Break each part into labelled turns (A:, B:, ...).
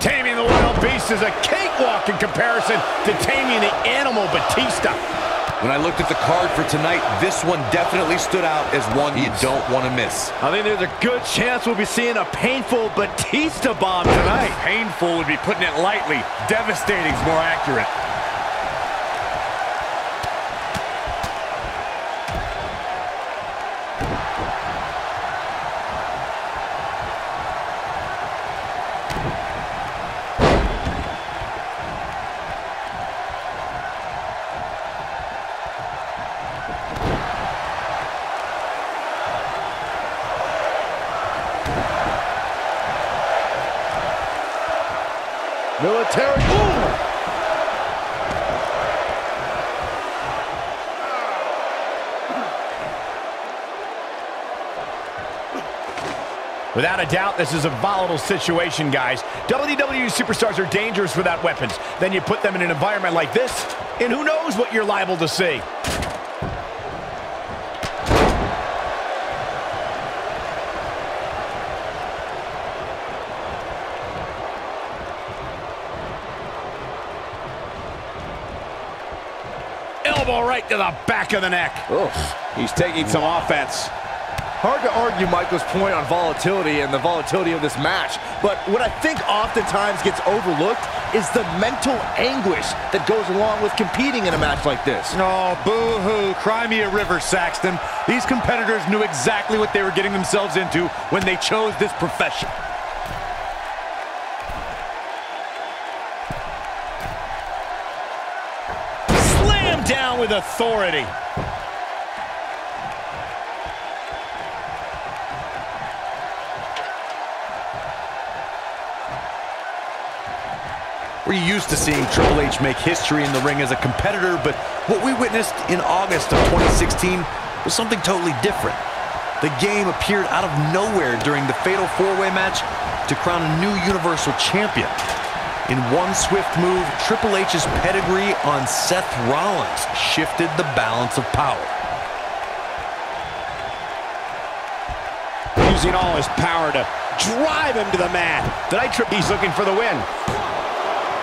A: Taming the wild beast is a cakewalk in comparison to taming the animal Batista.
B: When I looked at the card for tonight, this one definitely stood out as one you don't want to miss.
A: I think there's a good chance we'll be seeing a painful Batista bomb tonight.
C: Painful would be putting it lightly. Devastating is more accurate.
A: Military. Ooh! Without a doubt, this is a volatile situation, guys. WWE superstars are dangerous without weapons. Then you put them in an environment like this, and who knows what you're liable to see. Right to the back of the neck.
D: Oof, he's taking some offense. Hard to argue Michael's point on volatility and the volatility of this match, but what I think oftentimes gets overlooked is the mental anguish that goes along with competing in a match like this.
C: Oh, boo-hoo. Cry me a river, Saxton. These competitors knew exactly what they were getting themselves into when they chose this profession.
A: Authority.
B: We're used to seeing Triple H make history in the ring as a competitor, but what we witnessed in August of 2016 was something totally different. The game appeared out of nowhere during the Fatal 4-Way match to crown a new Universal Champion. In one swift move, Triple H's pedigree on Seth Rollins shifted the balance of power.
A: Using all his power to drive him to the mat. Tonight, Triple He's looking for the win.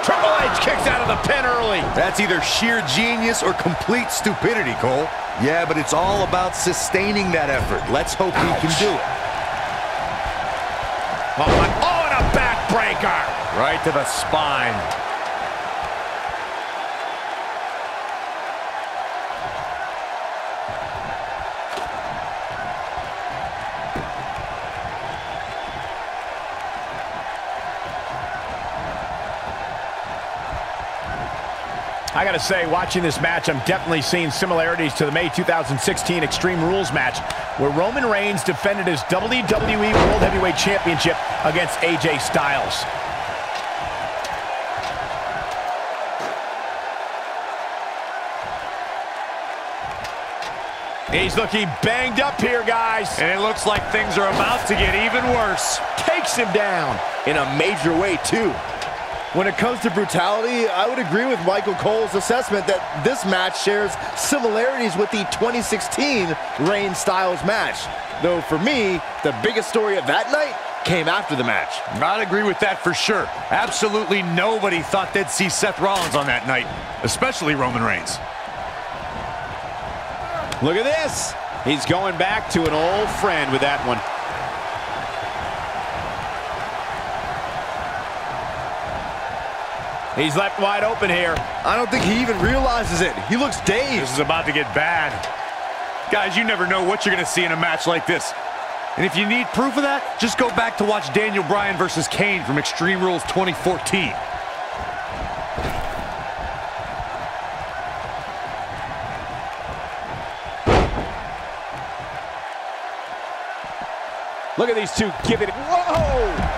A: Triple H kicks out of the pin early.
B: That's either sheer genius or complete stupidity, Cole. Yeah, but it's all about sustaining that effort. Let's hope he can do it.
A: Oh, oh, and a backbreaker.
C: Right to the spine.
A: I got to say, watching this match, I'm definitely seeing similarities to the May 2016 Extreme Rules match, where Roman Reigns defended his WWE World Heavyweight Championship against AJ Styles. He's looking banged up here, guys.
C: And it looks like things are about to get even worse.
A: Takes him down in a major way, too.
D: When it comes to brutality, I would agree with Michael Cole's assessment that this match shares similarities with the 2016 Reigns Styles match. Though for me, the biggest story of that night came after the match.
C: I'd agree with that for sure. Absolutely nobody thought they'd see Seth Rollins on that night, especially Roman Reigns.
A: Look at this. He's going back to an old friend with that one. He's left wide open here.
D: I don't think he even realizes it. He looks dazed.
C: This is about to get bad. Guys, you never know what you're going to see in a match like this. And if you need proof of that, just go back to watch Daniel Bryan versus Kane from Extreme Rules 2014.
A: Look at these two giving it. Whoa!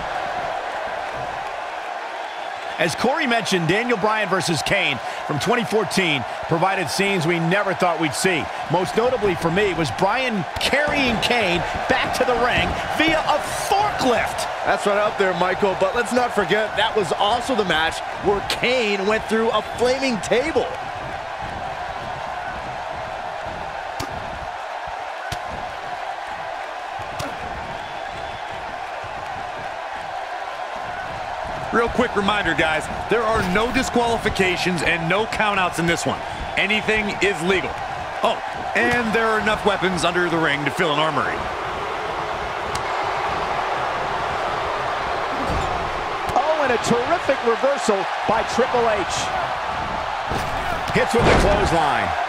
A: As Corey mentioned, Daniel Bryan versus Kane from 2014 provided scenes we never thought we'd see. Most notably for me was Bryan carrying Kane back to the ring via a forklift.
D: That's right up there, Michael, but let's not forget that was also the match where Kane went through a flaming table.
C: Real quick reminder, guys, there are no disqualifications and no countouts in this one. Anything is legal. Oh, and there are enough weapons under the ring to fill an armory.
A: Oh, and a terrific reversal by Triple H. Hits with the clothesline.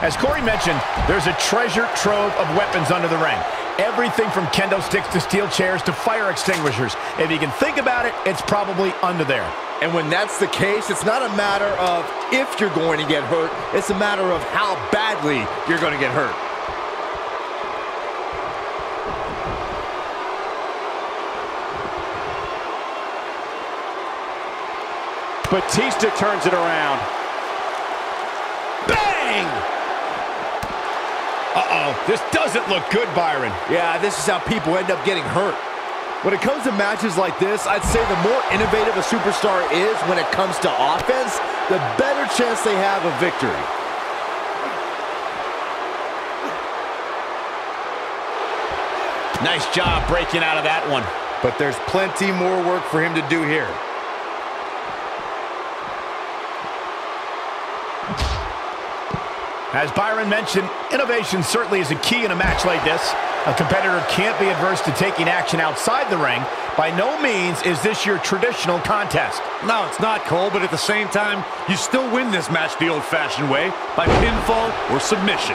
A: As Corey mentioned, there's a treasure trove of weapons under the ring. Everything from kendo sticks to steel chairs to fire extinguishers. If you can think about it, it's probably under there.
D: And when that's the case, it's not a matter of if you're going to get hurt, it's a matter of how badly you're going to get hurt.
A: Batista turns it around. Uh-oh, this doesn't look good, Byron.
D: Yeah, this is how people end up getting hurt. When it comes to matches like this, I'd say the more innovative a superstar is when it comes to offense, the better chance they have of victory.
A: Nice job breaking out of that one.
B: But there's plenty more work for him to do here.
A: As Byron mentioned, innovation certainly is a key in a match like this. A competitor can't be adverse to taking action outside the ring. By no means is this your traditional contest.
C: No, it's not, Cole, but at the same time, you still win this match the old-fashioned way by pinfall or submission.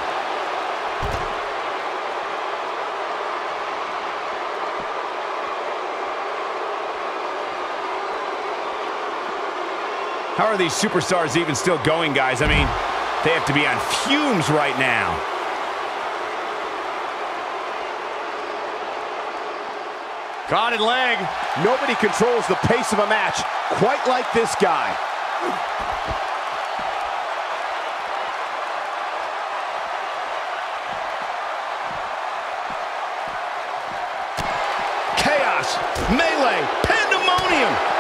A: How are these superstars even still going, guys? I mean, they have to be on fumes right now.
C: In leg.
A: Nobody controls the pace of a match quite like this guy. Chaos, melee, pandemonium.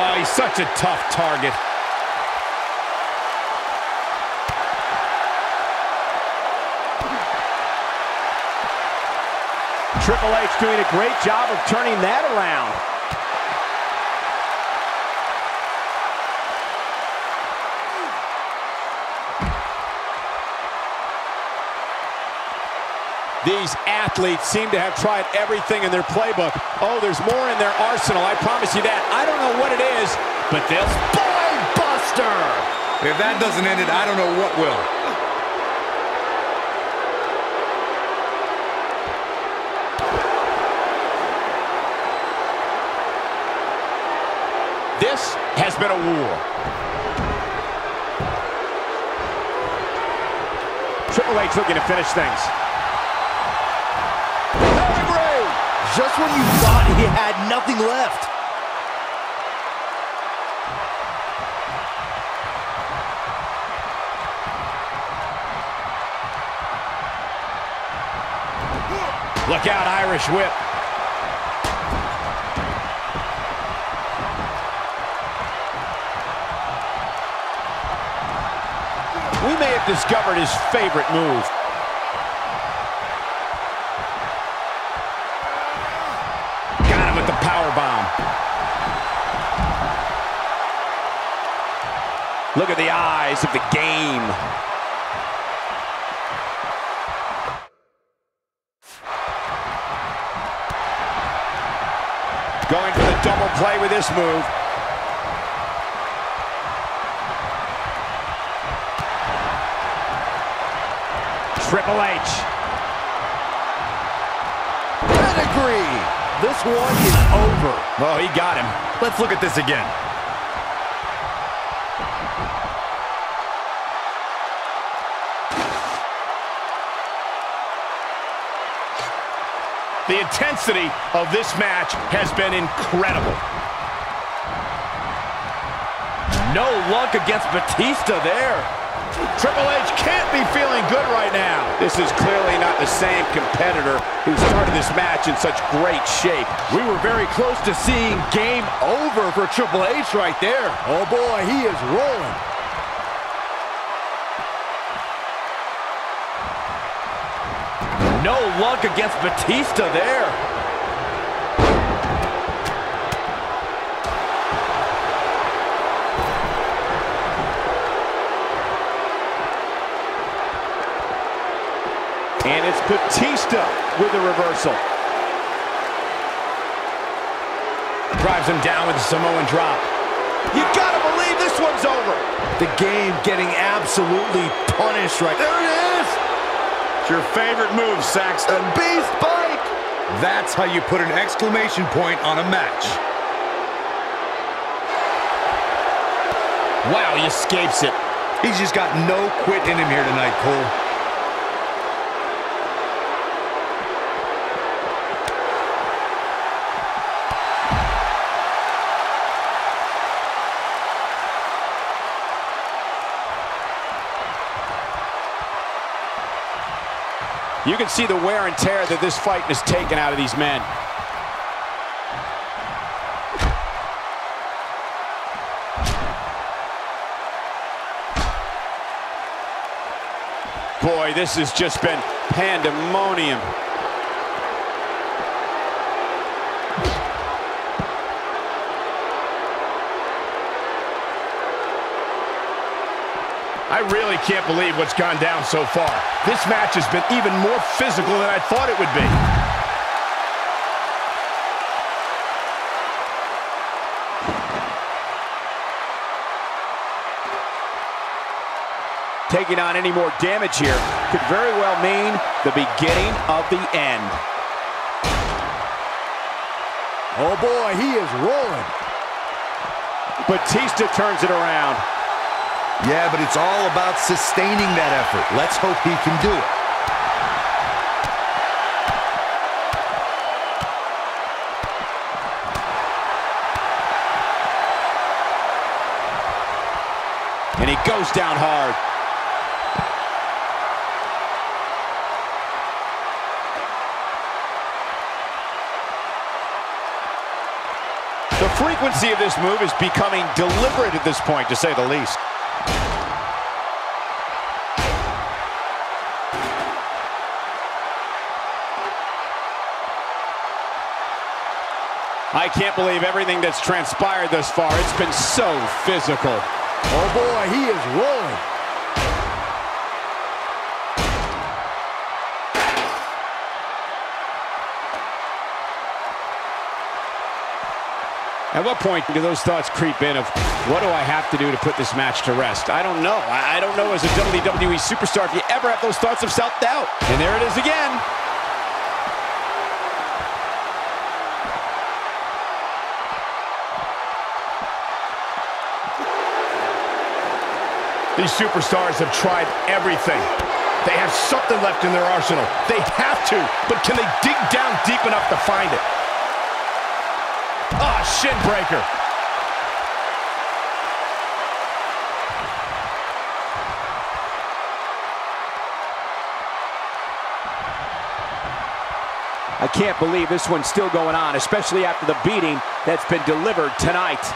A: Oh, he's such a tough target. Triple H doing a great job of turning that around. These athletes seem to have tried everything in their playbook. Oh, there's more in their arsenal, I promise you that. I don't know what it is, but this Spine Buster!
C: If that doesn't end it, I don't know what will.
A: This has been a war. Triple H looking to finish things.
D: Just when you thought he had nothing left.
A: Look out, Irish whip. We may have discovered his favorite move. Look at the eyes of the game. Going for the double play with this move. Triple H.
D: Pedigree! This one is over.
A: Oh, he got him.
C: Let's look at this again.
A: The intensity of this match has been incredible.
D: No luck against Batista there.
E: Triple H can't be feeling good right now.
A: This is clearly not the same competitor who started this match in such great shape.
D: We were very close to seeing game over for Triple H right there. Oh boy, he is rolling. No against Batista there.
A: And it's Batista with a reversal.
E: Drives him down with a Samoan drop. You gotta believe this one's over.
D: The game getting absolutely punished right there. It is.
F: It's your favorite move, Saxton.
D: Beast bite.
F: That's how you put an exclamation point on a match.
E: Wow, he escapes it.
F: He's just got no quit in him here tonight, Cole.
A: You can see the wear and tear that this fight has taken out of these men. Boy, this has just been pandemonium.
E: I really can't believe what's gone down so far. This match has been even more physical than I thought it would be.
A: Taking on any more damage here could very well mean the beginning of the end.
D: Oh boy, he is rolling.
A: Batista turns it around.
B: Yeah, but it's all about sustaining that effort. Let's hope he can do it.
A: And he goes down hard. The frequency of this move is becoming deliberate at this point, to say the least. I can't believe everything that's transpired thus far. It's been so physical.
D: Oh boy, he is rolling.
A: At what point do those thoughts creep in of what do I have to do to put this match to rest? I don't know. I don't know as a WWE superstar if you ever have those thoughts of self-doubt. And there it is again.
E: These superstars have tried everything. They have something left in their arsenal. They have to, but can they dig down deep enough to find it? Ah, oh, shin breaker.
A: I can't believe this one's still going on, especially after the beating that's been delivered tonight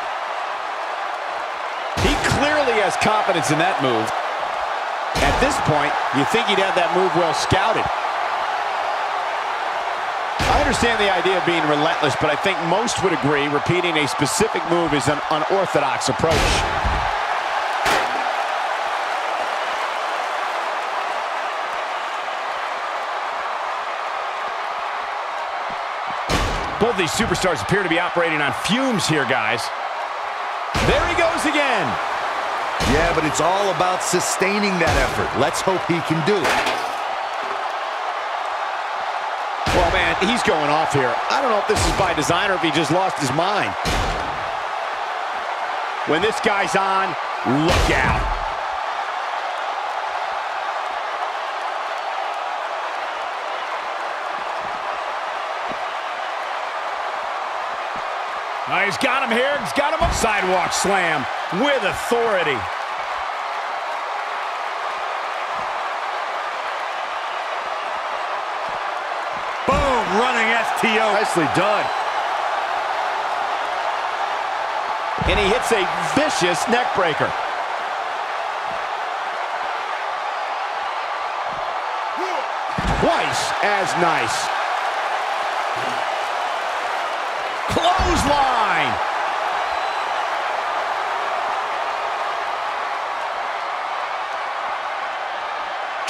A: has confidence in that move. At this point, you think he'd have that move well scouted. I understand the idea of being relentless, but I think most would agree repeating a specific move is an unorthodox approach.
E: Both these superstars appear to be operating on fumes here, guys. There he goes again.
B: Yeah, but it's all about sustaining that effort. Let's hope he can do it.
A: Well, man, he's going off here. I don't know if this is by design or if he just lost his mind. When this guy's on, look out.
E: Oh, he's got him here. He's got him up. Sidewalk slam with authority.
C: Boom, running STO.
D: Nicely done.
A: And he hits a vicious neckbreaker.
G: Twice as nice.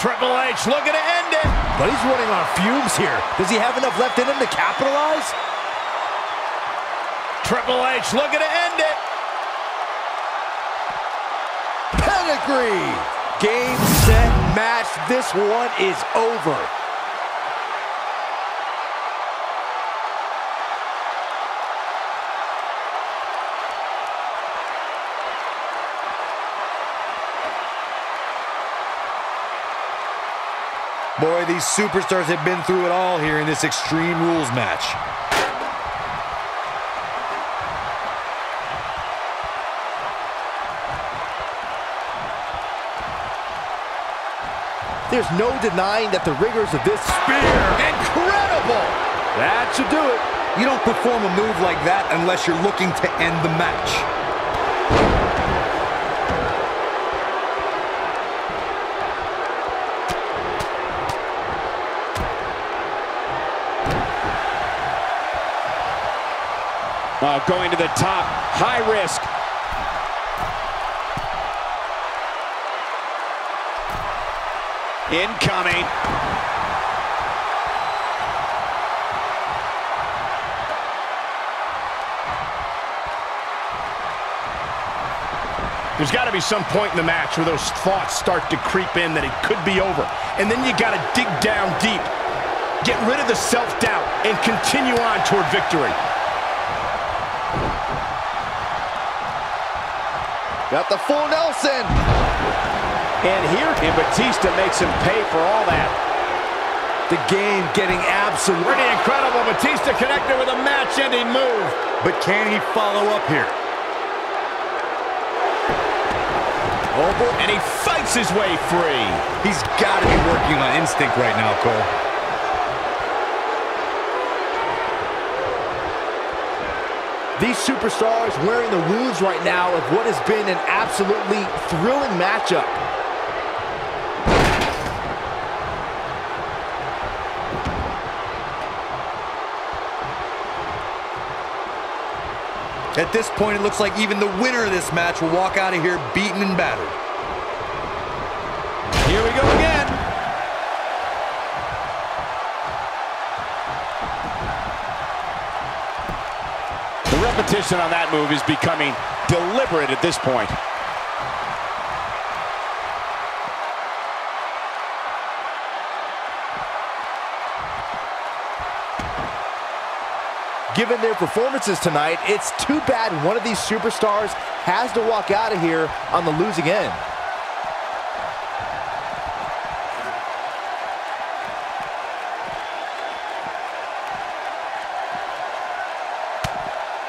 A: Triple H looking to end it.
D: But he's running on fumes here. Does he have enough left in him to capitalize?
A: Triple H looking to end it.
D: Pedigree. Game, set, match. This one is over.
B: Boy, these superstars have been through it all here in this Extreme Rules match.
D: There's no denying that the rigors of this spear. Incredible. That should do it.
B: You don't perform a move like that unless you're looking to end the match.
G: Uh, going to the top, high risk.
A: Incoming. There's got to be some point in the match where those thoughts start to creep in that it could be over. And then you got to dig down deep. Get rid of the self-doubt and continue on toward victory.
D: Got the full Nelson.
G: And here, and Batista makes him pay for all that.
D: The game getting absolutely...
A: Pretty incredible. Batista connected with a match-ending move.
B: But can he follow up here?
A: Over, and he fights his way free.
B: He's got to be working on instinct right now, Cole.
D: These superstars wearing the wounds right now of what has been an absolutely thrilling matchup.
B: At this point, it looks like even the winner of this match will walk out of here beaten and battered.
G: The repetition on that move is becoming deliberate at this point.
D: Given their performances tonight, it's too bad one of these superstars has to walk out of here on the losing end.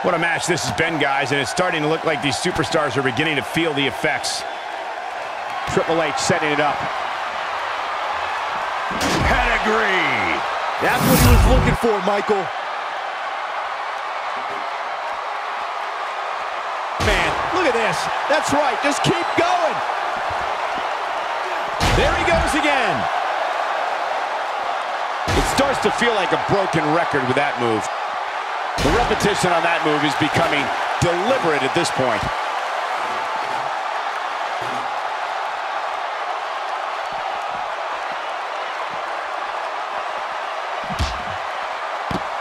A: What a match this has been, guys, and it's starting to look like these superstars are beginning to feel the effects.
G: Triple H setting it up.
A: Pedigree.
D: That's what he was looking for, Michael.
A: Man, look at this. That's right. Just keep going. There he goes again.
G: It starts to feel like a broken record with that move. Repetition on that move is becoming deliberate at this point.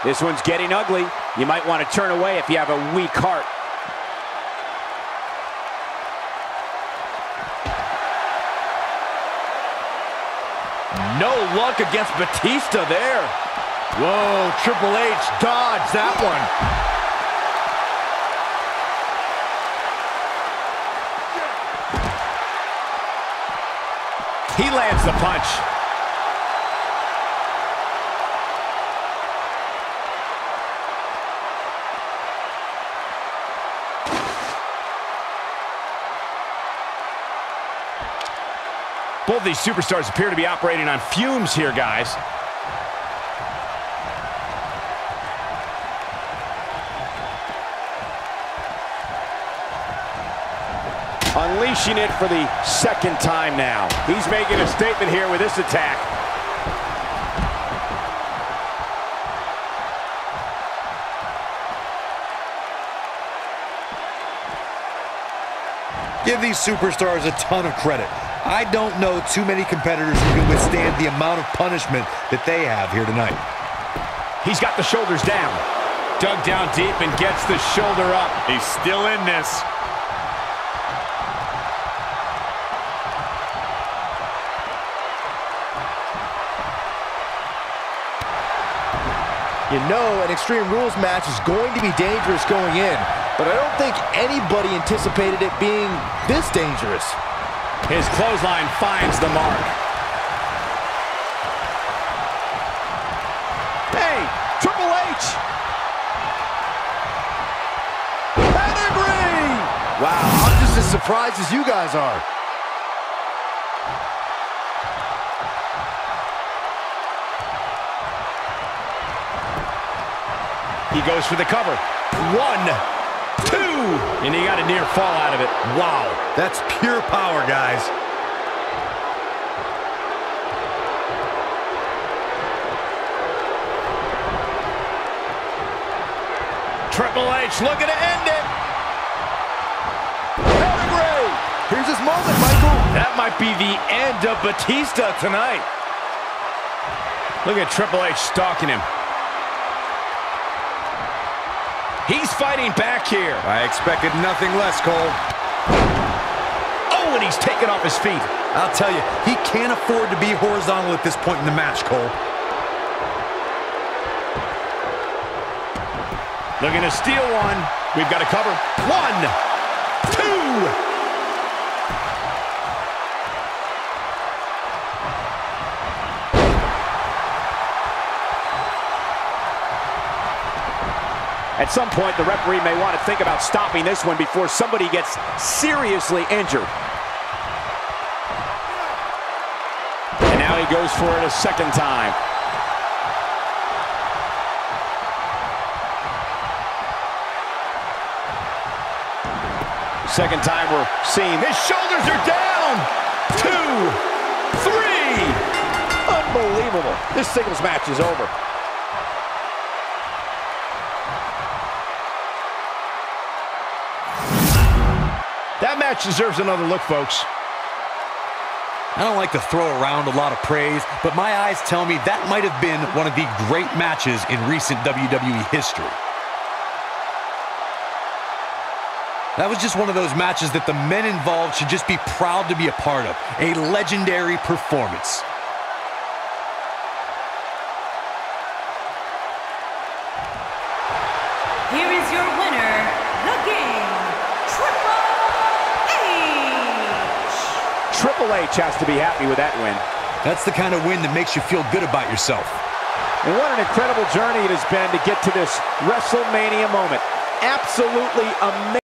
G: This one's getting ugly. You might want to turn away if you have a weak heart.
D: No luck against Batista there. Whoa, Triple H dodged that one.
A: He lands the punch. Both these superstars appear to be operating on fumes here, guys.
G: Unleashing it for the second time now. He's making a statement here with this attack.
B: Give these superstars a ton of credit. I don't know too many competitors who can withstand the amount of punishment that they have here tonight.
A: He's got the shoulders down. Dug down deep and gets the shoulder up.
C: He's still in this.
D: You know an Extreme Rules match is going to be dangerous going in, but I don't think anybody anticipated it being this dangerous.
A: His clothesline finds the mark.
D: Hey, Triple H! Pedigree! Wow, I'm just as surprised as you guys are.
A: He goes for the cover. One, two, and he got a near fall out of it.
B: Wow, that's pure power, guys.
A: Triple H looking to end it.
D: Pedigree! Here's his moment, Michael.
A: That might be the end of Batista tonight. Look at Triple H stalking him. He's fighting back here.
B: I expected nothing less, Cole.
A: Oh, and he's taken off his feet.
B: I'll tell you, he can't afford to be horizontal at this point in the match, Cole.
A: Looking to steal one. We've got to cover. One,
G: At some point, the referee may want to think about stopping this one before somebody gets seriously injured. And now he goes for it a second time. Second time we're seeing
A: His shoulders are down. Two, three.
G: Unbelievable. This singles match is over.
A: That match deserves another look, folks.
B: I don't like to throw around a lot of praise, but my eyes tell me that might have been one of the great matches in recent WWE history. That was just one of those matches that the men involved should just be proud to be a part of. A legendary performance.
G: Triple H has to be happy with that win.
B: That's the kind of win that makes you feel good about yourself.
G: And what an incredible journey it has been to get to this WrestleMania moment. Absolutely amazing.